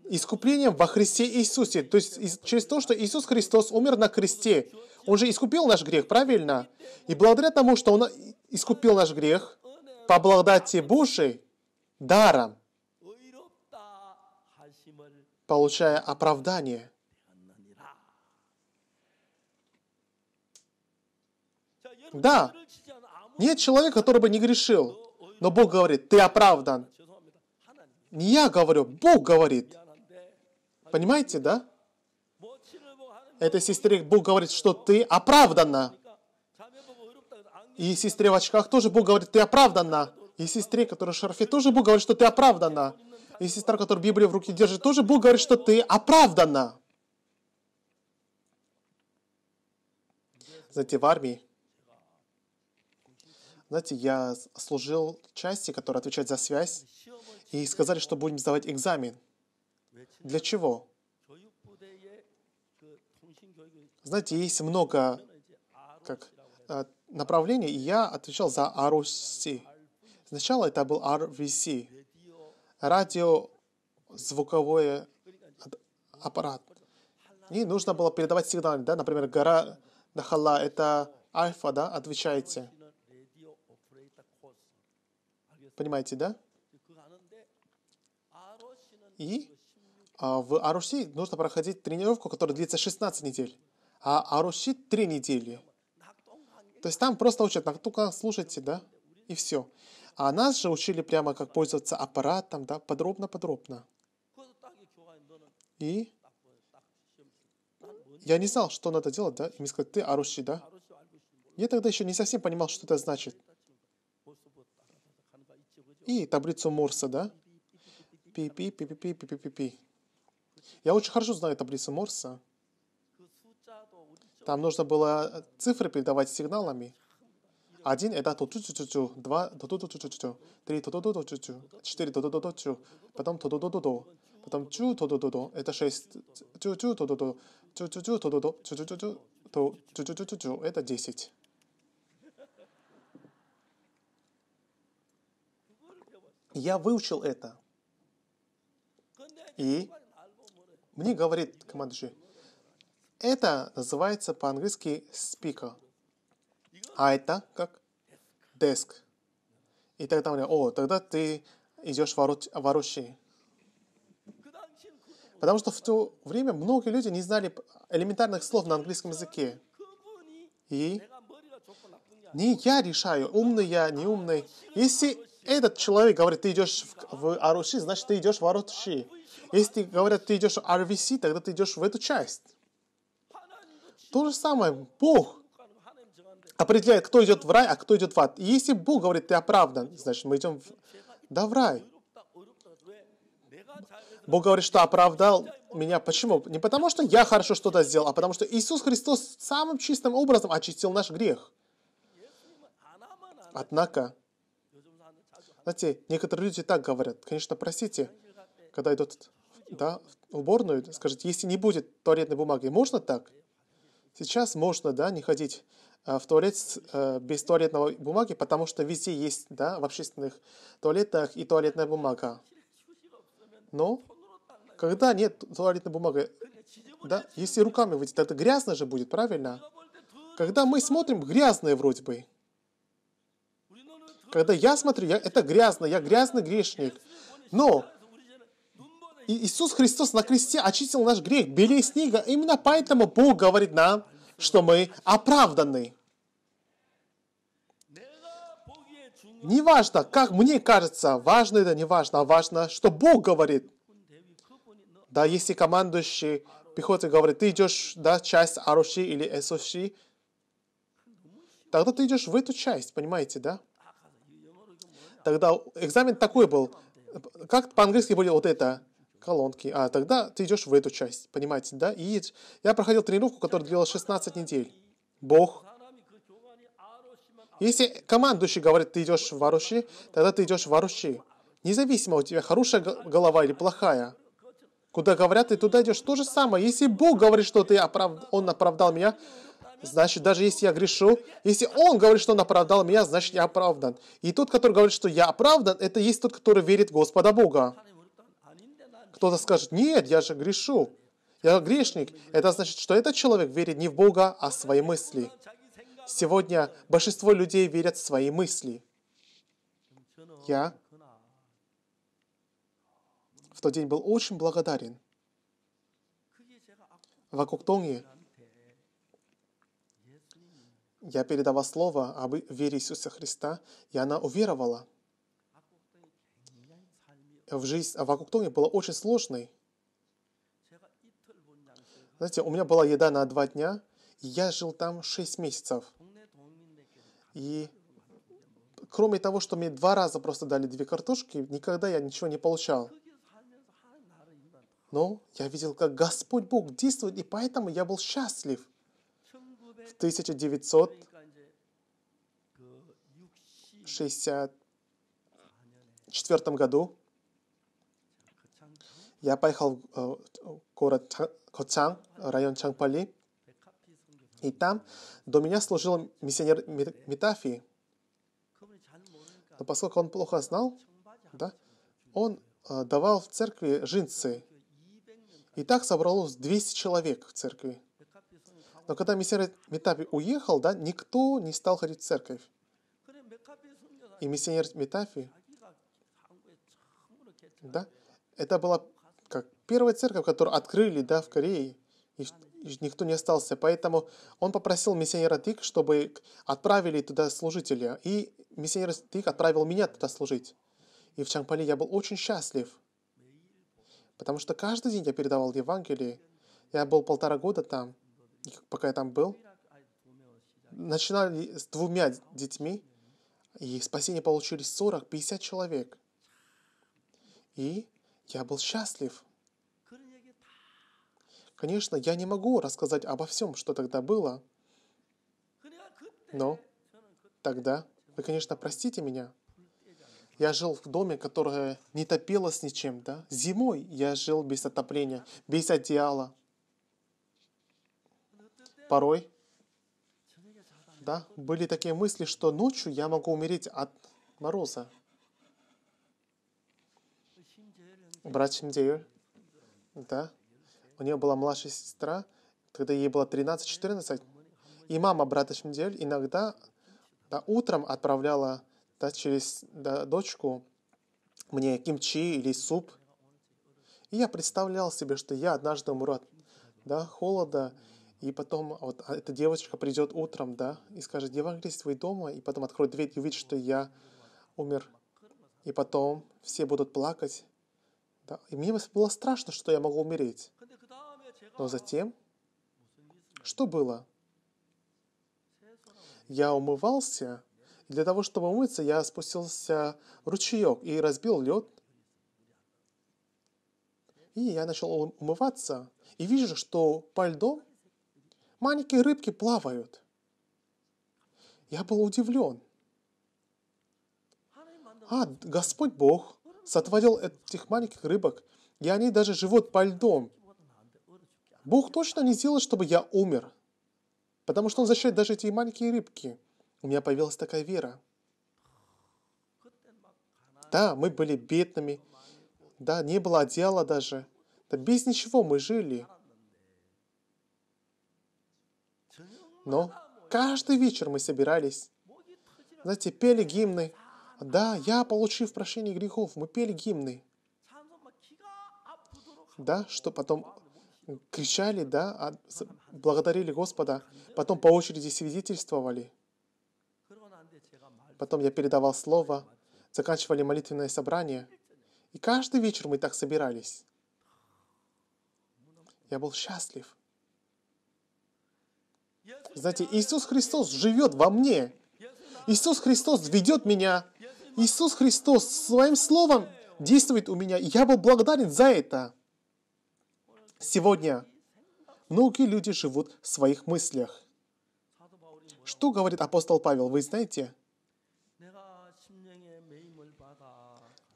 искуплением во Христе Иисусе. То есть через то, что Иисус Христос умер на кресте. Он же искупил наш грех, правильно? И благодаря тому, что Он искупил наш грех, по благодати Божией, даром, получая оправдание. Да, нет человека, который бы не грешил. Но Бог говорит, ты оправдан. Не я говорю, Бог говорит. Понимаете, да? Этой сестре Бог говорит, что ты оправдана. И сестре в очках тоже Бог говорит, ты оправдана. И сестре, которая в шарфе, тоже Бог говорит, что ты оправдана. И сестра, которая Библию в руке держит, тоже Бог говорит, что ты оправдана. Знаете, в армии, знаете, я служил в части, которая отвечает за связь, и сказали, что будем сдавать экзамен – для чего? Знаете, есть много как, а, направлений, и я отвечал за ROC. Сначала это был RVC, радиозвуковой аппарат. И нужно было передавать сигналы, да, например, гора Нахала. это альфа, да, отвечаете. Понимаете, да? И а в Аруши нужно проходить тренировку, которая длится 16 недель, а Аруши 3 недели. То есть там просто учат, только слушайте, да, и все. А нас же учили прямо, как пользоваться аппаратом, да, подробно-подробно. И я не знал, что надо делать, да, и мне сказали, ты Аруши, да. Я тогда еще не совсем понимал, что это значит. И таблицу Морса, да? Пи-пи-пи-пи-пи-пи-пи-пи. Я очень хорошо знаю таблицу Морса. Там нужно было э, цифры передавать сигналами. Один это ту ту ту ту два ту ту ту ту ту три ту ту ту ту ту четыре ту ту ту ту ту потом ту ту ту ту ту потом чу ту ту ту ту это шесть чу чу ту ту ту чу чу чу ту ту ту чу чу чу чу ту чу чу чу чу чу это десять. Я выучил это. И мне говорит командующий. Это называется по-английски speaker. А это как? Desk. И тогда мне, о, тогда ты идешь в орущий. Потому что в то время многие люди не знали элементарных слов на английском языке. И не я решаю, умный я, неумный. Если этот человек говорит, ты идешь в, в Аруши, значит, ты идешь в Аруши. Если говорят, ты идешь RVC, тогда ты идешь в эту часть. То же самое, Бог определяет, кто идет в рай, а кто идет в ад. И если Бог говорит, ты оправдан, значит, мы идем в... да, в рай. Бог говорит, что оправдал меня. Почему? Не потому, что я хорошо что-то сделал, а потому, что Иисус Христос самым чистым образом очистил наш грех. Однако, знаете, некоторые люди так говорят. Конечно, простите, когда идут да, уборную, скажите, если не будет туалетной бумаги, можно так? Сейчас можно, да, не ходить э, в туалет э, без туалетной бумаги, потому что везде есть, да, в общественных туалетах и туалетная бумага. Но когда нет туалетной бумаги, да, если руками выйти, тогда грязно же будет, правильно? Когда мы смотрим, грязное вроде бы. Когда я смотрю, я, это грязно, я грязный грешник. Но и Иисус Христос на кресте очистил наш грех белее снега. Именно поэтому Бог говорит нам, что мы оправданы. Неважно, как мне кажется, важно это не важно, а важно, что Бог говорит. Да, если командующий пехоты говорит, ты идешь, да, часть Аруши или Эсуши, тогда ты идешь в эту часть, понимаете, да? Тогда экзамен такой был. Как по-английски будет вот это? колонки. А, тогда ты идешь в эту часть, понимаете, да? И я проходил тренировку, которая длилась 16 недель. Бог. Если командующий говорит, ты идешь в Аруши, тогда ты идешь в Аруши. Независимо, у тебя хорошая голова или плохая. Куда говорят, ты туда идешь. То же самое. Если Бог говорит, что ты оправд... Он оправдал меня, значит, даже если я грешу, если Он говорит, что Он оправдал меня, значит, я оправдан. И тот, который говорит, что я оправдан, это есть тот, который верит в Господа Бога. Кто-то скажет, нет, я же грешу. Я грешник. Это значит, что этот человек верит не в Бога, а в свои мысли. Сегодня большинство людей верят в свои мысли. Я в тот день был очень благодарен. В Акуктонге я передавал слово об вере Иисуса Христа, и она уверовала – в жизнь в Тони была очень сложной. Знаете, у меня была еда на два дня, и я жил там шесть месяцев. И кроме того, что мне два раза просто дали две картошки, никогда я ничего не получал. Но я видел, как Господь Бог действует, и поэтому я был счастлив. В 1964 году я поехал в э, город Коцан, район Чангпали. И там до меня служил миссионер Метафии. Но поскольку он плохо знал, да, он э, давал в церкви жинцы. И так собралось 200 человек в церкви. Но когда миссионер Метафи уехал, да, никто не стал ходить в церковь. И миссионер Метафи, да, это была как первая церковь, которую открыли, да, в Корее, и, никто не остался. Поэтому он попросил миссионера Тик, чтобы отправили туда служителя. И миссионер Тик отправил меня туда служить. И в Чангпале я был очень счастлив. Потому что каждый день я передавал Евангелие. Я был полтора года там, пока я там был. Начинали с двумя детьми, и спасение получили 40-50 человек. И я был счастлив. Конечно, я не могу рассказать обо всем, что тогда было. Но тогда вы, конечно, простите меня. Я жил в доме, которое не топилось ничем, да? Зимой я жил без отопления, без одеяла. Порой, да, были такие мысли, что ночью я могу умереть от мороза. братьям Деюль, да, у нее была младшая сестра, когда ей было 13-14, и мама брата Шмдель иногда да, утром отправляла да, через да, дочку мне кимчи или суп. И я представлял себе, что я однажды умру от да, холода, и потом вот эта девочка придет утром, да, и скажет, Евангелист, вы дома, и потом откроет дверь и увидит, что я умер. И потом все будут плакать, да? И мне было страшно, что я могу умереть. Но затем, что было? Я умывался, и для того, чтобы умыться, я спустился в ручеек и разбил лед. И я начал умываться, и вижу, что по льду маленькие рыбки плавают. Я был удивлен. А, Господь Бог сотворил этих маленьких рыбок, и они даже живут по льдом. Бог точно не сделал, чтобы я умер, потому что Он защищает даже эти маленькие рыбки. У меня появилась такая вера. Да, мы были бедными, да, не было одеяла даже. Да без ничего мы жили. Но каждый вечер мы собирались. Знаете, пели гимны, да, я, получив прощение грехов, мы пели гимны. Да, что потом кричали, да, а благодарили Господа. Потом по очереди свидетельствовали. Потом я передавал слово, заканчивали молитвенное собрание. И каждый вечер мы так собирались. Я был счастлив. Знаете, Иисус Христос живет во мне. Иисус Христос ведет меня. Иисус Христос своим словом действует у меня, я был благодарен за это. Сегодня многие люди живут в своих мыслях. Что говорит апостол Павел, вы знаете?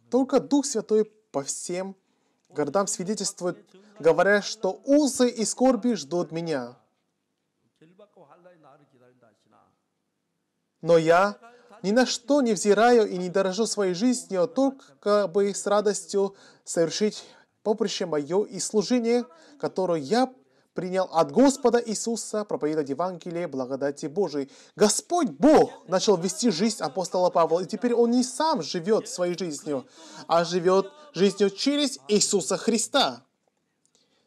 Только Дух Святой по всем городам свидетельствует, говоря, что узы и скорби ждут меня. Но я ни на что не взираю и не дорожу своей жизнью, только бы с радостью совершить поприще мое и служение, которое я принял от Господа Иисуса, проповедовать Евангелие благодати Божией. Господь Бог начал вести жизнь апостола Павла, и теперь он не сам живет своей жизнью, а живет жизнью через Иисуса Христа.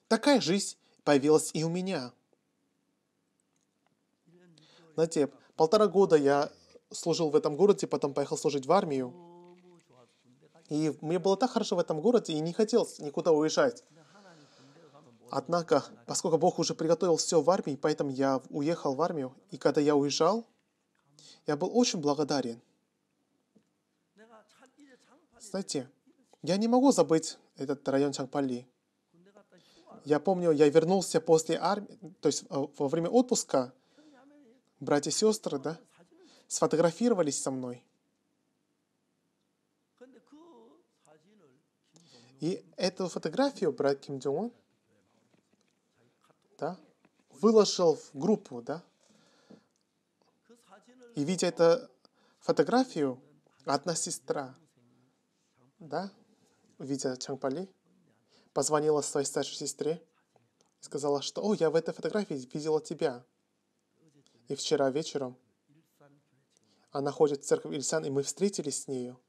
Такая жизнь появилась и у меня. Знаете, полтора года я служил в этом городе, потом поехал служить в армию. И мне было так хорошо в этом городе, и не хотелось никуда уезжать. Однако, поскольку Бог уже приготовил все в армии, поэтому я уехал в армию. И когда я уезжал, я был очень благодарен. Знаете, я не могу забыть этот район Чангпали. Я помню, я вернулся после армии, то есть э, во время отпуска, братья и сестры, да, сфотографировались со мной. И эту фотографию брат Ким Джон Ун да, выложил в группу, да. И видя эту фотографию, одна сестра, да, видя Чангпали, позвонила своей старшей сестре и сказала, что «О, я в этой фотографии видела тебя». И вчера вечером она ходит в церковь Ильсан, и мы встретились с нею.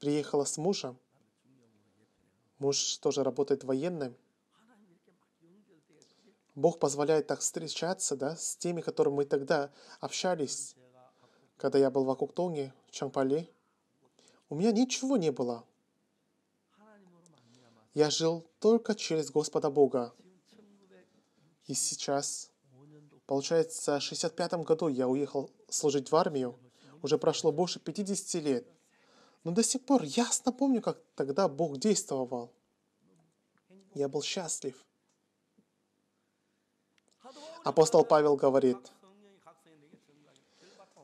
Приехала с мужем. Муж тоже работает военным. Бог позволяет так встречаться да, с теми, которыми мы тогда общались. Когда я был в Акуктонге, в Чангпале, у меня ничего не было. Я жил только через Господа Бога. И сейчас Получается, в 65 году я уехал служить в армию. Уже прошло больше 50 лет. Но до сих пор ясно помню, как тогда Бог действовал. Я был счастлив. Апостол Павел говорит,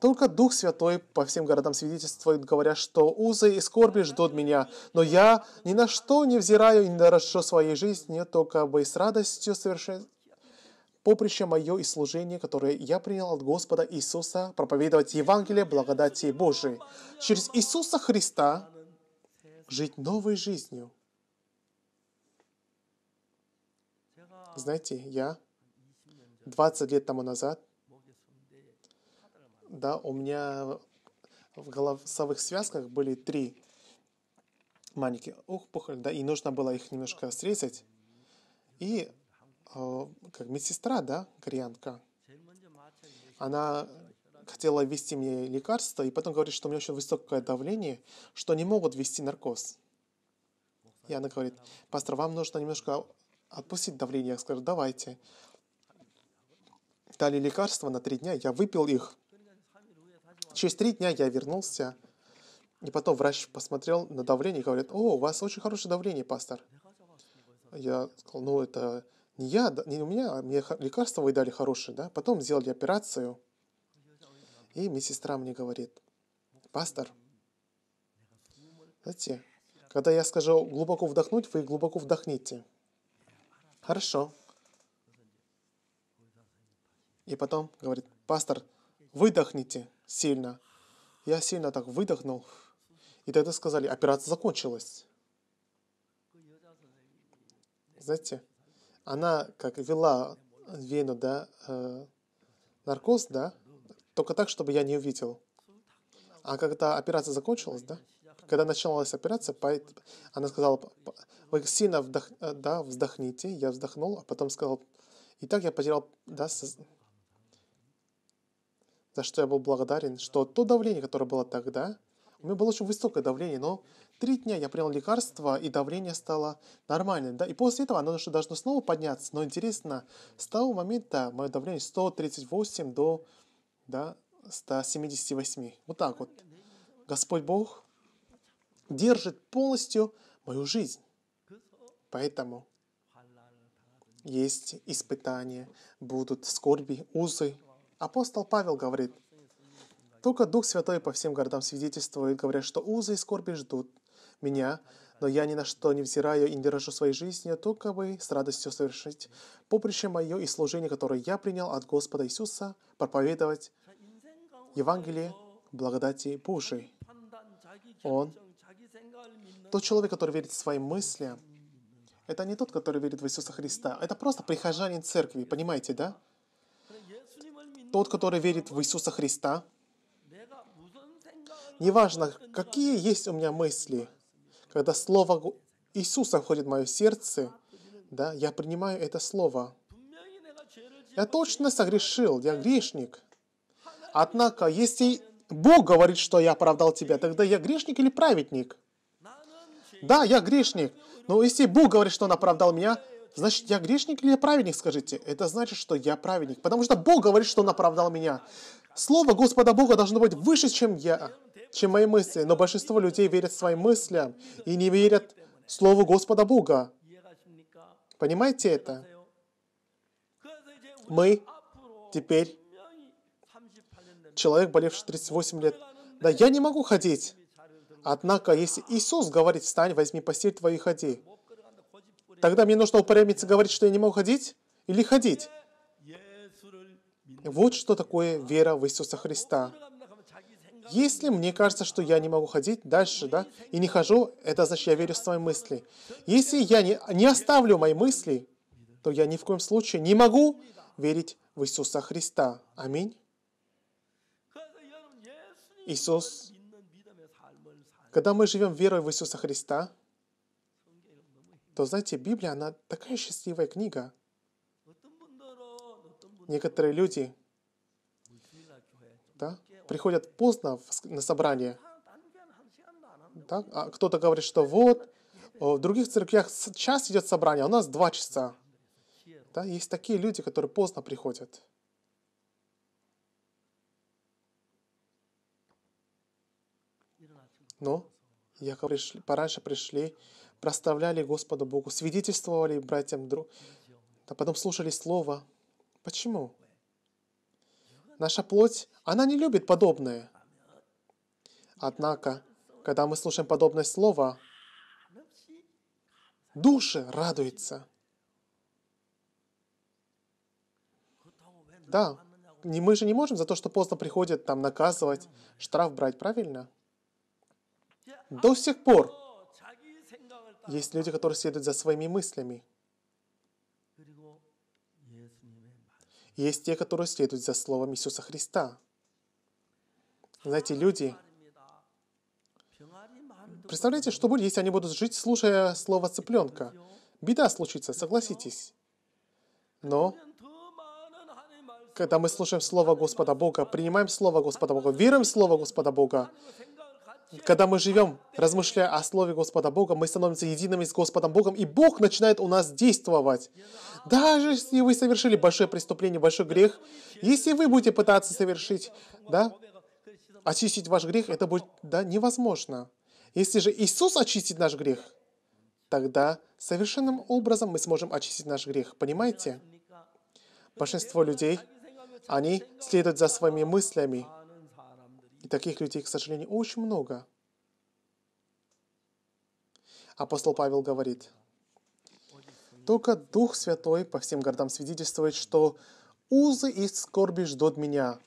только Дух Святой по всем городам свидетельствует, говоря, что узы и скорби ждут меня, но я ни на что не взираю и не дорожу своей жизнью, только бы с радостью совершенствовать поприще мое и служение, которое я принял от Господа Иисуса, проповедовать Евангелие благодати Божией. Через Иисуса Христа жить новой жизнью. Знаете, я 20 лет тому назад, да, у меня в голосовых связках были три маленькие опухоль, да, и нужно было их немножко срезать. И Э, как медсестра, да, кореянка, она хотела ввести мне лекарство, и потом говорит, что у меня очень высокое давление, что не могут ввести наркоз. И она говорит, пастор, вам нужно немножко отпустить давление. Я скажу, давайте. Дали лекарства на три дня, я выпил их. Через три дня я вернулся, и потом врач посмотрел на давление и говорит, о, у вас очень хорошее давление, пастор. Я сказал, ну это не я, не у меня, а мне лекарства вы дали хорошие, да? Потом сделали операцию. И медсестра мне говорит, пастор, знаете, когда я скажу глубоко вдохнуть, вы глубоко вдохните. Хорошо. И потом говорит, пастор, выдохните сильно. Я сильно так выдохнул. И тогда сказали, операция закончилась. Знаете, она как вела вену, да, э, наркоз, да, только так, чтобы я не увидел. А когда операция закончилась, да, когда началась операция, она сказала, вы сильно вдох- э, да, вздохните, я вздохнул, а потом сказал, и так я потерял, да, соз- за что я был благодарен, что то давление, которое было тогда, у меня было очень высокое давление, но три дня я принял лекарство, и давление стало нормальным. Да? И после этого оно должно снова подняться. Но интересно, с того момента мое давление 138 до да, 178. Вот так вот. Господь Бог держит полностью мою жизнь. Поэтому есть испытания, будут скорби, узы. Апостол Павел говорит, только Дух Святой по всем городам свидетельствует, говоря, что узы и скорби ждут меня, но я ни на что не взираю и не дорожу своей жизнью, только бы с радостью совершить поприще мое и служение, которое я принял от Господа Иисуса, проповедовать Евангелие благодати Божией. Он тот человек, который верит в свои мысли, это не тот, который верит в Иисуса Христа. Это просто прихожанин церкви, понимаете, да? Тот, который верит в Иисуса Христа. Неважно, какие есть у меня мысли, когда слово Иисуса входит в мое сердце, да, я принимаю это слово. Я точно согрешил, я грешник. Однако, если Бог говорит, что я оправдал тебя, тогда я грешник или праведник? Да, я грешник. Но если Бог говорит, что Он оправдал меня, значит, я грешник или я праведник, скажите? Это значит, что я праведник. Потому что Бог говорит, что Он оправдал меня. Слово Господа Бога должно быть выше, чем я чем мои мысли. Но большинство людей верят своим мыслям и не верят Слову Господа Бога. Понимаете это? Мы теперь человек, болевший 38 лет. Да я не могу ходить. Однако, если Иисус говорит, встань, возьми постель твою и ходи, тогда мне нужно упрямиться говорить, что я не могу ходить или ходить. Вот что такое вера в Иисуса Христа. Если мне кажется, что я не могу ходить дальше, да, и не хожу, это значит, я верю в свои мысли. Если я не, не оставлю мои мысли, то я ни в коем случае не могу верить в Иисуса Христа. Аминь. Иисус, когда мы живем верой в Иисуса Христа, то, знаете, Библия, она такая счастливая книга. Некоторые люди, да, приходят поздно на собрание. Да? А кто-то говорит, что вот, в других церквях час идет собрание, а у нас два часа. Да? Есть такие люди, которые поздно приходят. Но якобы пришли, пораньше пришли, проставляли Господу Богу, свидетельствовали братьям друг, а потом слушали Слово. Почему? Наша плоть, она не любит подобное. Однако, когда мы слушаем подобное слово, души радуются. Да, мы же не можем за то, что поздно приходит, там наказывать, штраф брать, правильно? До сих пор есть люди, которые следуют за своими мыслями. Есть те, которые следуют за словом Иисуса Христа. Знаете, люди... Представляете, что будет, если они будут жить, слушая слово цыпленка? Беда случится, согласитесь. Но когда мы слушаем Слово Господа Бога, принимаем Слово Господа Бога, верим в Слово Господа Бога, когда мы живем, размышляя о Слове Господа Бога, мы становимся едиными с Господом Богом, и Бог начинает у нас действовать. Даже если вы совершили большое преступление, большой грех, если вы будете пытаться совершить, да, очистить ваш грех, это будет да, невозможно. Если же Иисус очистит наш грех, тогда совершенным образом мы сможем очистить наш грех. Понимаете? Большинство людей, они следуют за своими мыслями, и таких людей, к сожалению, очень много. Апостол Павел говорит, «Только Дух Святой по всем городам свидетельствует, что узы и скорби ждут меня,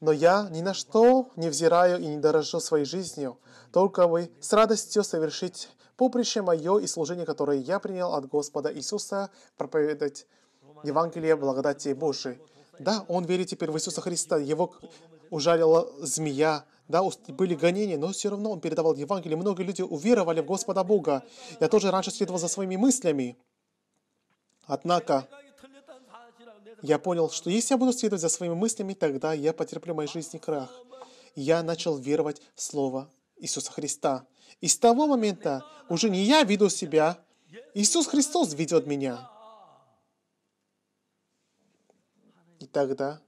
но я ни на что не взираю и не дорожу своей жизнью, только вы с радостью совершить поприще мое и служение, которое я принял от Господа Иисуса, проповедать Евангелие благодати Божией. Да, он верит теперь в Иисуса Христа, его ужалила змея, да, были гонения, но все равно он передавал Евангелие. Многие люди уверовали в Господа Бога. Я тоже раньше следовал за своими мыслями. Однако, я понял, что если я буду следовать за своими мыслями, тогда я потерплю в моей жизни крах. Я начал веровать в Слово Иисуса Христа. И с того момента уже не я веду себя, Иисус Христос ведет меня. И тогда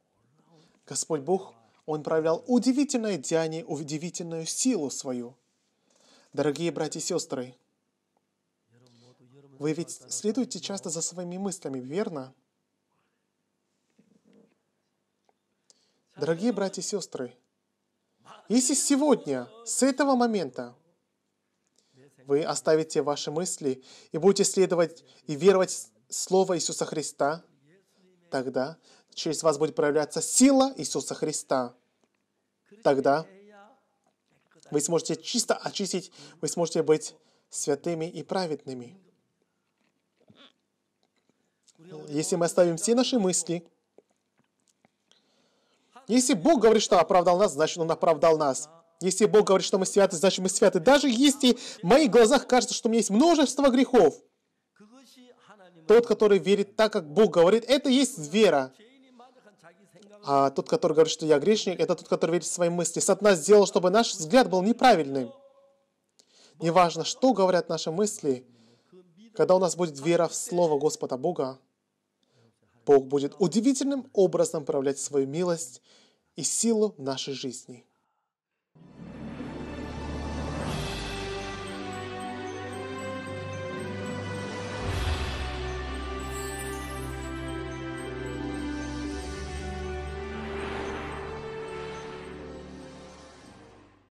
Господь Бог он проявлял удивительное деяние, удивительную силу свою. Дорогие братья и сестры, вы ведь следуете часто за своими мыслями, верно? Дорогие братья и сестры, если сегодня, с этого момента, вы оставите ваши мысли и будете следовать и веровать в Слово Иисуса Христа, тогда через вас будет проявляться сила Иисуса Христа тогда вы сможете чисто очистить, вы сможете быть святыми и праведными. Если мы оставим все наши мысли, если Бог говорит, что оправдал нас, значит, Он оправдал нас. Если Бог говорит, что мы святы, значит, мы святы. Даже если в моих глазах кажется, что у меня есть множество грехов, тот, который верит так, как Бог говорит, это есть вера. А тот, который говорит, что я грешник, это тот, который верит в свои мысли. Сатана сделал, чтобы наш взгляд был неправильным. Неважно, что говорят наши мысли, когда у нас будет вера в Слово Господа Бога, Бог будет удивительным образом проявлять свою милость и силу в нашей жизни.